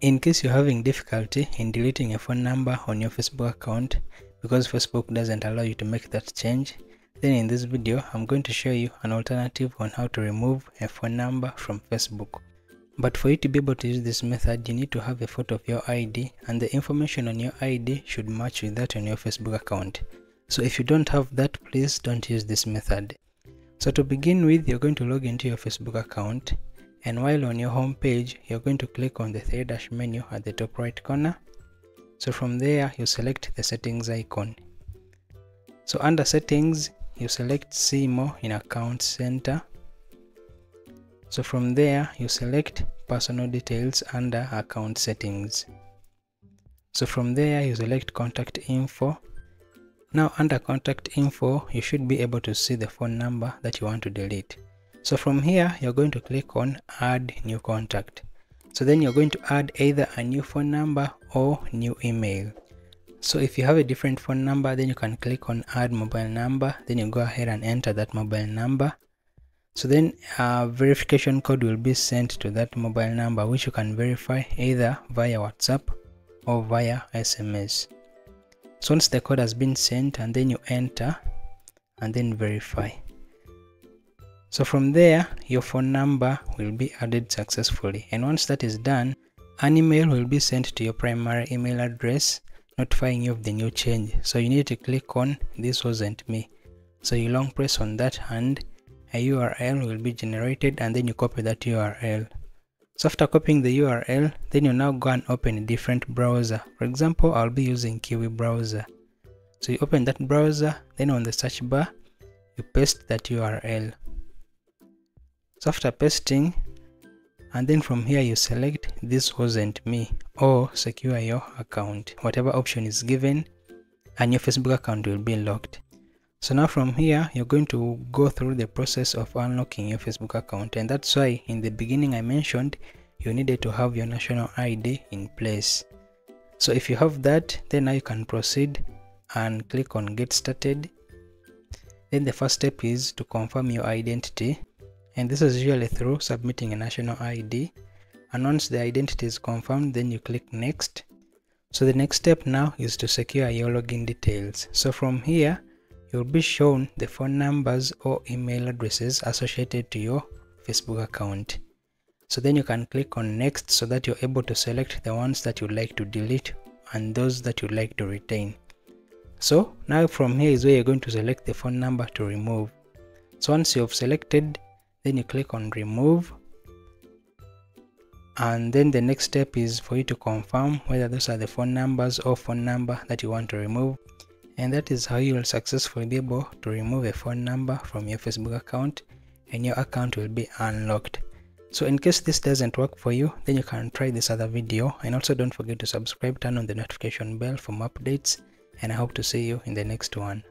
In case you're having difficulty in deleting a phone number on your Facebook account because Facebook doesn't allow you to make that change, then in this video I'm going to show you an alternative on how to remove a phone number from Facebook. But for you to be able to use this method, you need to have a photo of your ID and the information on your ID should match with that on your Facebook account. So if you don't have that, please don't use this method. So to begin with, you're going to log into your Facebook account and while on your home page you're going to click on the three dash menu at the top right corner. So from there you select the settings icon. So under settings you select see more in account center. So from there you select personal details under account settings. So from there you select contact info. Now under contact info you should be able to see the phone number that you want to delete so from here, you're going to click on add new contact. So then you're going to add either a new phone number or new email. So if you have a different phone number, then you can click on add mobile number. Then you go ahead and enter that mobile number. So then a verification code will be sent to that mobile number, which you can verify either via WhatsApp or via SMS. So once the code has been sent and then you enter and then verify. So from there, your phone number will be added successfully. And once that is done, an email will be sent to your primary email address notifying you of the new change. So you need to click on this wasn't me. So you long press on that and a URL will be generated and then you copy that URL. So after copying the URL, then you now go and open a different browser. For example, I'll be using Kiwi browser. So you open that browser, then on the search bar, you paste that URL so after pasting and then from here you select this wasn't me or secure your account whatever option is given and your facebook account will be locked. So now from here you're going to go through the process of unlocking your facebook account and that's why in the beginning i mentioned you needed to have your national id in place. So if you have that then now you can proceed and click on get started. Then the first step is to confirm your identity and this is usually through submitting a national ID and once the identity is confirmed then you click next. So the next step now is to secure your login details. So from here you'll be shown the phone numbers or email addresses associated to your Facebook account. So then you can click on next so that you're able to select the ones that you'd like to delete and those that you'd like to retain. So now from here is where you're going to select the phone number to remove. So once you've selected then you click on remove. And then the next step is for you to confirm whether those are the phone numbers or phone number that you want to remove. And that is how you will successfully be able to remove a phone number from your facebook account and your account will be unlocked. So in case this doesn't work for you then you can try this other video. And also don't forget to subscribe turn on the notification bell for more updates. And i hope to see you in the next one